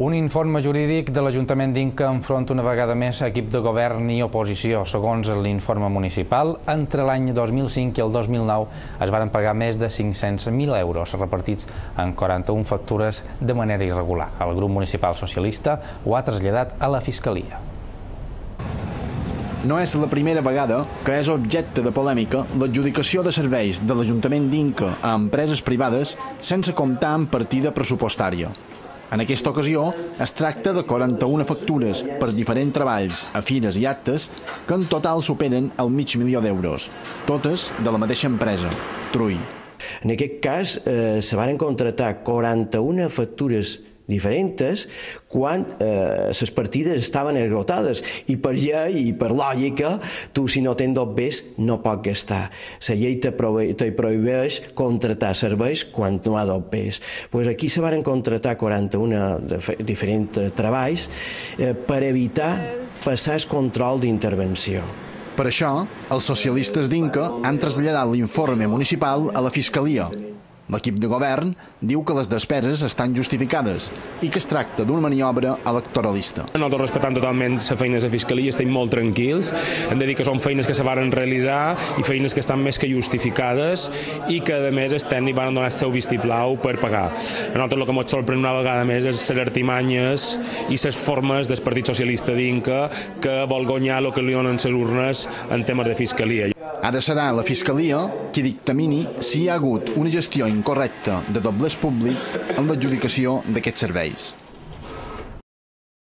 Un informe jurídic de l'Ajuntament d'Inca enfronta una vegada més equip de govern i oposició. Segons l'informe municipal, entre l'any 2005 i el 2009 es varen pagar més de 500.000 euros repartits en 41 factures de manera irregular. El grup municipal socialista ho ha traslladat a la Fiscalia. No és la primera vegada que és objecte de polèmica l'adjudicació de serveis de l'Ajuntament d'Inca a empreses privades sense comptar amb partida pressupostària. En aquesta ocasió es tracta de 41 factures per diferents treballs a fires i actes que en total superen el mig milió d'euros, totes de la mateixa empresa, Trui. En aquest cas eh, se van contratar 41 factures diferents quan eh, les partides estaven esgotades. I per llei i per lògica tu si no tens dos bés no pots gastar. La llei te, te prohibeix contratar serveis quan no ha dos bés pues aquí se van contratar 41 diferents treballs eh, per evitar passar el control d'intervenció. Per això, els socialistes d'Inca han traslladat l'informe municipal a la Fiscalia L'equip de govern diu que les despeses estan justificades i que es tracta d'una maniobra electoralista. Nosaltres respectant totalment les feines de Fiscalia, estem molt tranquils. Hem de dir que són feines que se varen realitzar i feines que estan més que justificades i que, a més, els tècnics van donar el seu vistiplau per pagar. A nosaltres el que ens sorprèn una vegada més és les artimanyes i les formes del Partit Socialista d'Inca que vol guanyar el que li donen les urnes en temes de Fiscalia. Ara serà la Fiscalia qui dictamini si hi ha hagut una gestió incorrecta de dobles públics en l'adjudicació d'aquests serveis.